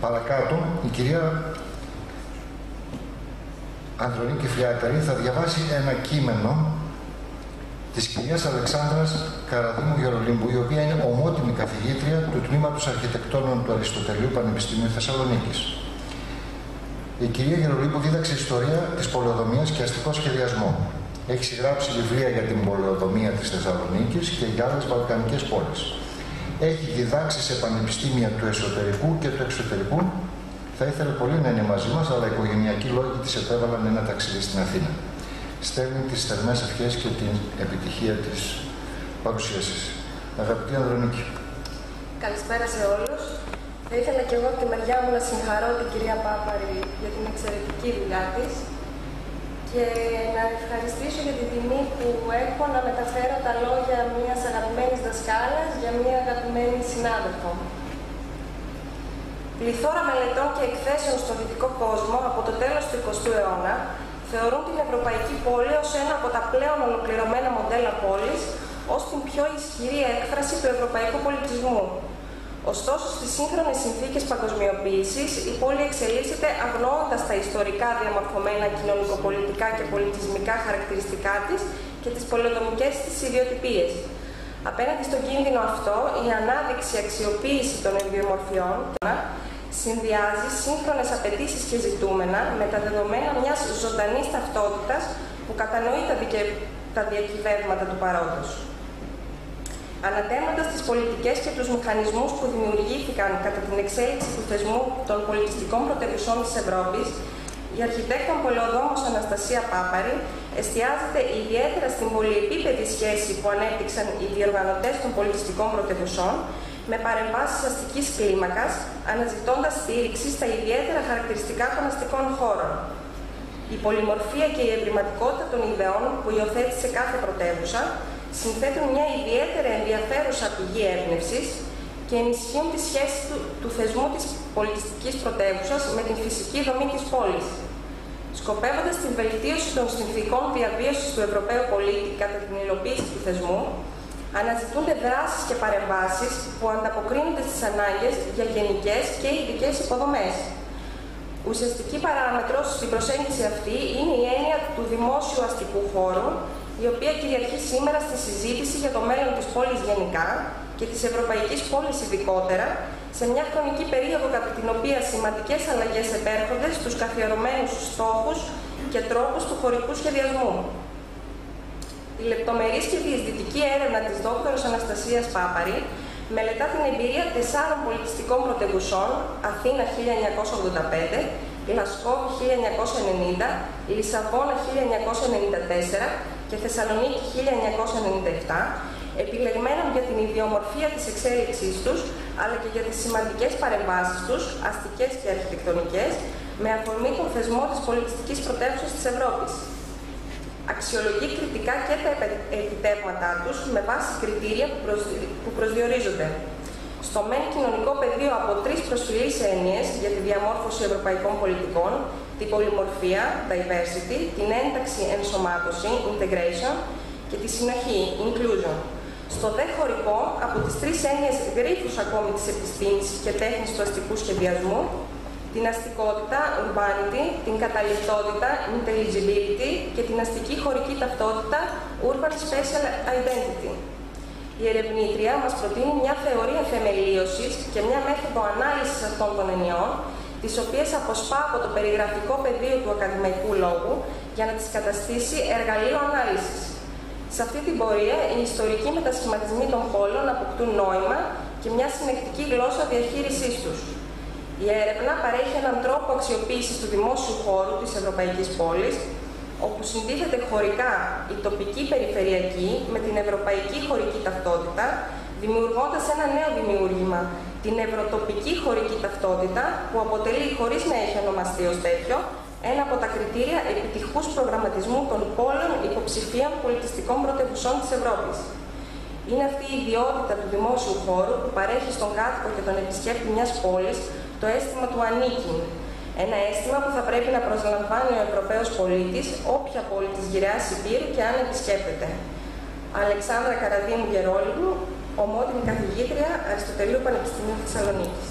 Παρακάτω, η κυρία Ανδρονίκη Φλιάκαρη θα διαβάσει ένα κείμενο της κυρίας Αλεξάνδρας Καραδίμου Γερολίμπου, η οποία είναι ομότιμη καθηγήτρια του Τμήματος Αρχιτεκτόνων του Αριστοτελείου Πανεπιστημίου Θεσσαλονίκης. Η κυρία Γερολίμπου δίδαξε ιστορία της πολεοδομίας και αστικό σχεδιασμό. Έχει συγγράψει βιβλία για την πολεοδομία της Θεσσαλονίκης και για άλλες βαλκανικές πόλεις. Έχει διδάξει σε πανεπιστήμια του εσωτερικού και του εξωτερικού. Θα ήθελε πολύ να είναι μαζί μας, αλλά οι οικογενειακοί λόγοι της επέβαλαν ένα ταξίδι στην Αθήνα. Στέλνει τις θερμές ευχές και την επιτυχία της παρουσίασης. Αγαπητή Ανδρονίκη. Καλησπέρα σε όλους. Θα ήθελα και εγώ από τη μεριά μου να συγχαρώ την κυρία Πάπαρη για την εξαιρετική δουλειά της και να ευχαριστήσω για την τιμή που έχω να μεταφέρω τα λόγια μιας αγαπημένης δασκάλας για μια αγαπημένη συνάδελφο. Πληθώρα μελετών και εκθέσεων στο δυτικό κόσμο από το τέλος του 20ου αιώνα θεωρούν την Ευρωπαϊκή Πόλη ως ένα από τα πλέον ολοκληρωμένα μοντέλα πόλης, ως την πιο ισχυρή έκφραση του ευρωπαϊκού πολιτισμού. Ωστόσο, στις σύγχρονες συνθήκες παγκοσμιοποίησης, η πόλη εξελίσσεται αγνοώντας τα ιστορικά διαμορφωμένα κοινωνικοπολιτικά και πολιτισμικά χαρακτηριστικά της και τις πολεοδομικέ της ιδιοτυπίες. Απέναντι στον κίνδυνο αυτό, η ανάδειξη αξιοποίηση των ενδυομορφιών συνδυάζει σύγχρονες απαιτήσεις και ζητούμενα με τα δεδομένα μιας ζωντανής ταυτότητας που κατανοεί τα διακυβεύματα του παρόντος. Ανατέμοντας τις πολιτικές και τους μηχανισμούς που δημιουργήθηκαν κατά την εξέλιξη του θεσμού των πολιτιστικών πρωτευουσών της Ευρώπης, η αρχιτέκτον πολεοδόμος Αναστασία Πάπαρη εστιάζεται ιδιαίτερα στην πολυεπίπεδη σχέση που ανέπτυξαν οι διοργανωτές των πολιτιστικών πρωτευουσών με παρεμβάσεις αστικής κλίμακας, αναζητώντας στήριξη στα ιδιαίτερα χαρακτηριστικά των αστικών χώρων. Η πολυμορφία και η ευρηματικότητα των ιδεών που υιοθέτησε κάθε πρωτεύουσα συνθέτουν μια ιδιαίτερα ενδιαφέρουσα πηγή έμπνευσης και ενισχύουν τη σχέση του, του θεσμού της πολιτιστικής πρωτεύουσας με την φυσική δομή της πόλης. Σκοπεύοντας την βελτίωση των συνθήκων διαβίωσης του Ευρωπαίου πολίτη κατά την υλοποίηση του θεσμού, αναζητούνται δράσεις και παρεμβάσεις που ανταποκρίνονται στις ανάγκες για γενικές και ειδικές υποδομές. Ουσιαστική παράμετρος στην προσέγγιση αυτή είναι η έννοια του δημόσιου αστικού χώρου, η οποία κυριαρχεί σήμερα στη συζήτηση για το μέλλον της πόλης γενικά και της Ευρωπαϊκής πόλης ειδικότερα, σε μια χρονική περίοδο κατά την οποία σημαντικές αλλαγές επέρχονται στους καθιερωμένους στόχους και τρόπους του χωρικού σχεδιασμού. Η λεπτομερής και διεισδυτική έρευνα της δόκτωρος Αναστασίας Πάπαρη μελετά την εμπειρία τεσσάρων πολιτιστικών πρωτευουσών, Αθήνα 1985, Γλασκόβη 1990, Λισαβόνα 1994 και Θεσσαλονίκη 1997, επιλεγμένων για την ιδιομορφία της εξέλιξής τους, αλλά και για τις σημαντικές παρεμβάσεις τους, αστικές και αρχιτεκτονικές, με αφορμή τον θεσμό της πολιτιστικής πρωτεύουσας της Ευρώπης. Αξιολογεί κριτικά και τα επιτεύγματά τους με βάση κριτήρια που προσδιορίζονται στο μεν κοινωνικό πεδίο από τρεις προσφυλείς έννοιες για τη διαμόρφωση ευρωπαϊκών πολιτικών, την πολυμορφία, diversity, την ένταξη, ενσωμάτωση, integration και τη συνοχή, inclusion. Στο δε χωρικό, από τις τρεις έννοιες γρίφους ακόμη της επιστήμης και τέχνης του αστικού σχεδιασμού, την αστικότητα, urbanity, την καταληπτότητα, intelligibility και την αστική χωρική ταυτότητα, urban special identity. Η ερευνήτρια μας προτείνει μια θεωρία θεμελίωσης και μια μέθοδο ανάλυσης αυτών των ενιών, τις οποίες αποσπά από το περιγραφικό πεδίο του ακαδημαϊκού λόγου για να τις καταστήσει εργαλείο ανάλυσης. Σε αυτή την πορεία, οι ιστορικοί μετασχηματισμοί των πόλων αποκτούν νόημα και μια συνεκτική γλώσσα διαχείρισής τους. Η έρευνα παρέχει έναν τρόπο αξιοποίησης του δημόσιου χώρου της Ευρωπαϊκής Πόλης, όπου συντίθεται χωρικά η τοπική περιφερειακή με την ευρωπαϊκή χωρική ταυτότητα, δημιουργώντας ένα νέο δημιούργημα, την ευρωτοπική χωρική ταυτότητα, που αποτελεί, χωρίς να έχει ονομαστεί ως τέτοιο, ένα από τα κριτήρια επιτυχούς προγραμματισμού των πόλων υποψηφίων πολιτιστικών πρωτευουσών της Ευρώπης. Είναι αυτή η ιδιότητα του δημόσιου χώρου που παρέχει στον κάτοικο και τον επισκέπτη μιας πόλης το αίσθημα του ανήκει, ένα αίσθημα που θα πρέπει να προσλαμβάνει ο Ευρωπαίος πολίτης, όποια πόλη της γυραιάς Υπήρου και αν επισκέπτεται. Αλεξάνδρα Καραδίμου Γερόλυμου, ομότιμη καθηγήτρια Αριστοτελείου Πανεπιστημίου Θεσσαλονίκης.